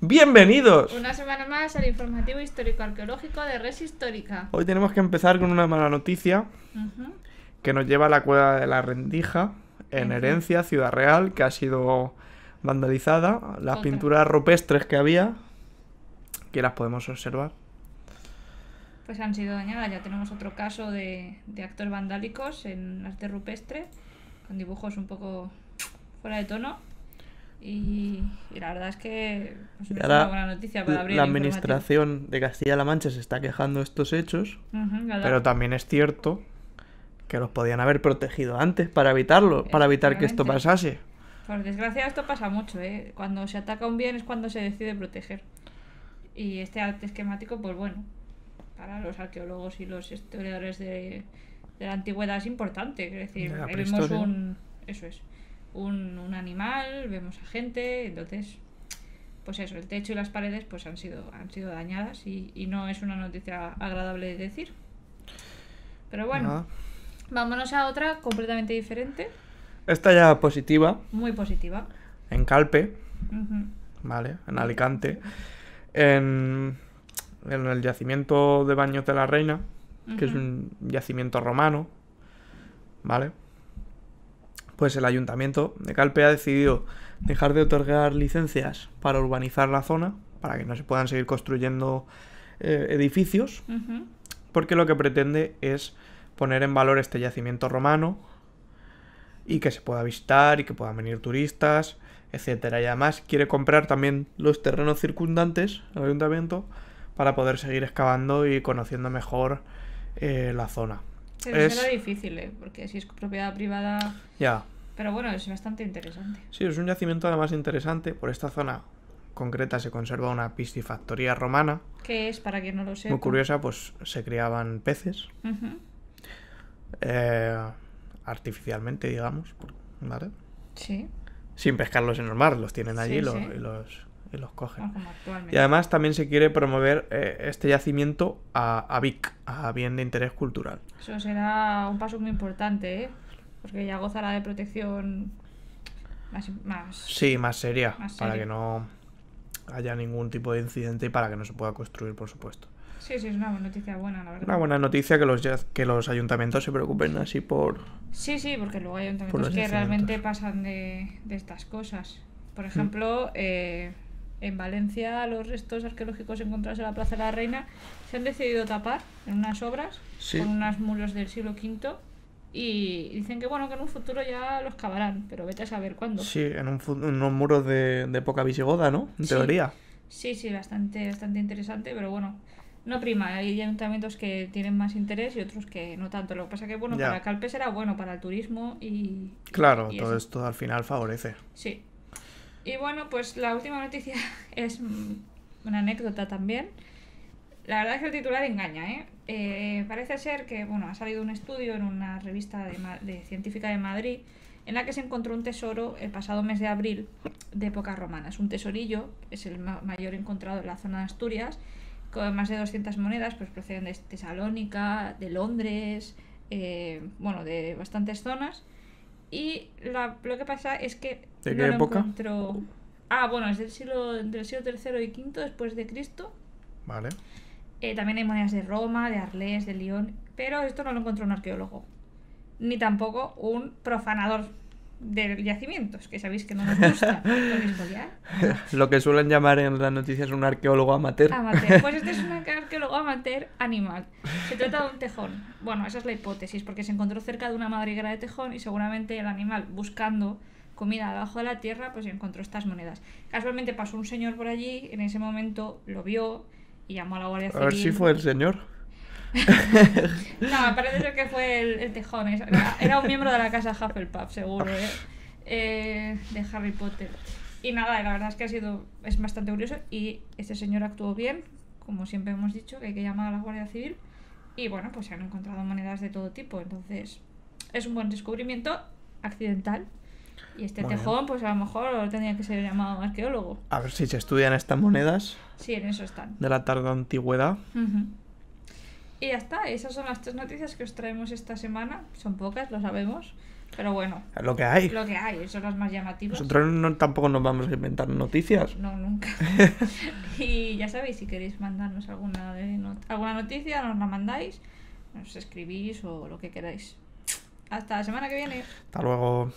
Bienvenidos. Una semana más al informativo histórico-arqueológico de Res Histórica. Hoy tenemos que empezar con una mala noticia que nos lleva a la cueva de la Rendija en. Herencia, Ciudad Real, que ha sido vandalizada. Las Otra. pinturas rupestres que había, que las podemos observar. Pues han sido dañadas. Ya tenemos otro caso de, de actos vandálicos en arte rupestre, con dibujos un poco fuera de tono. Y, y la verdad es que pues, es una buena noticia para abrir La administración de Castilla-La Mancha se está quejando de estos hechos, pero también es cierto que los podían haber protegido antes para evitarlo, para evitar que esto pasase. Por desgracia esto pasa mucho, ¿eh? Cuando se ataca un bien es cuando se decide proteger. Y este arte esquemático, pues bueno, para los arqueólogos y los historiadores de, de la antigüedad es importante. Es decir, ahí vemos un... Eso es. Un, un animal, vemos a gente, entonces... Pues eso, el techo y las paredes pues han sido, han sido dañadas y, y no es una noticia agradable de decir. Pero bueno, Nada. vámonos a otra completamente diferente, Esta ya positiva, muy positiva. en Calpe. ¿vale? En Alicante. En, en el yacimiento de Baños de la Reina, que es un yacimiento romano, ¿vale? Pues el ayuntamiento de Calpe ha decidido dejar de otorgar licencias para urbanizar la zona, para que no se puedan seguir construyendo eh, edificios, porque lo que pretende es poner en valor este yacimiento romano y que se pueda visitar y que puedan venir turistas, etcétera. Y además quiere comprar también los terrenos circundantes al ayuntamiento para poder seguir excavando y conociendo mejor eh, la zona. Pero Es- será difícil, ¿eh? porque si es propiedad privada. Ya, Pero bueno, es bastante interesante. sí, es un yacimiento además interesante. Por esta zona concreta se conserva una piscifactoría romana. ¿Qué es para quien no lo sepa? Muy curiosa, pues se criaban peces eh, artificialmente, digamos, ¿vale? Sí, Sin pescarlos en el mar, los tienen allí Sí, los, y los cogen. actualmente. Y además también se quiere promover eh, este yacimiento a, a BIC, a bien de interés cultural. Eso será un paso muy importante, ¿eh? porque ya gozará de protección más. más... Sí, más seria, Más para que no haya ningún tipo de incidente y para que no se pueda construir, por supuesto. sí, sí, es una noticia buena, la verdad. Una buena noticia que los, que los ayuntamientos se preocupen así por... Sí, sí, porque luego hay ayuntamientos que realmente pasan de, de estas cosas. Mm. Por ejemplo, eh, en Valencia los restos arqueológicos encontrados en la Plaza de la Reina se han decidido tapar en unas obras Sí. con unos muros del siglo V y dicen que bueno que en un futuro ya los cavarán, pero vete a saber cuándo. Sí, en, un en unos muros de, de época visigoda, ¿no? En Sí. teoría. Sí, sí, bastante, bastante interesante, pero bueno, no prima. Hay ayuntamientos que tienen más interés y otros que no tanto. Lo que pasa que, bueno, Ya. para Calpe será bueno para el turismo y... Claro, y todo eso. esto al final favorece. Sí. Y bueno, pues la última noticia es mm, una anécdota también. La verdad es que el titular engaña, ¿eh? Eh, parece ser que, bueno, ha salido un estudio en una revista de, de científica de Madrid en la que se encontró un tesoro el pasado mes de abril de época romana. Es un tesorillo, es el ma- mayor encontrado en la zona de Asturias, con más de 200 monedas, pues proceden de Tesalónica, de Londres, eh, bueno, de bastantes zonas. Y la- lo que pasa es que ¿De no qué lo época? encuentro- Ah, bueno, es del siglo, del siglo III y V después de Cristo. Vale. Eh, también hay monedas de Roma, de Arles, de Lyon, pero esto no lo encontró un arqueólogo, ni tampoco un profanador de yacimientos, que sabéis que no nos gusta. Lo que suelen llamar en las noticias un arqueólogo amateur. Amateur. Pues este es un arqueólogo amateur animal. Se trata de un tejón. Bueno, esa es la hipótesis, porque se encontró cerca de una madriguera de tejón y seguramente el animal buscando comida debajo de la tierra, pues encontró estas monedas. Casualmente pasó un señor por allí, en ese momento lo vio y llamó a la Guardia A Civil. ver si fue el señor. No, parece ser que fue el, el tejón. Era, era un miembro de la casa Hufflepuff, seguro, ¿eh? Eh, de Harry Potter. Y nada, la verdad es que ha sido es bastante curioso y este señor actuó bien, como siempre hemos dicho, que hay que llamar a la Guardia Civil. Y bueno, pues se han encontrado monedas de todo tipo, entonces es un buen descubrimiento accidental. Y este tejón, pues a lo mejor tendría que ser llamado arqueólogo. A ver si se estudian estas monedas Sí, en eso están. de la tarde antigüedad. Y ya está, esas son las tres noticias que os traemos esta semana. Son pocas, lo sabemos. Pero bueno, lo que hay. lo que hay, son las más llamativas. Nosotros no- tampoco nos vamos a inventar noticias. No, nunca. y ya sabéis, si queréis mandarnos alguna, de not- alguna noticia, nos la mandáis, nos escribís o lo que queráis. Hasta la semana que viene. Hasta luego.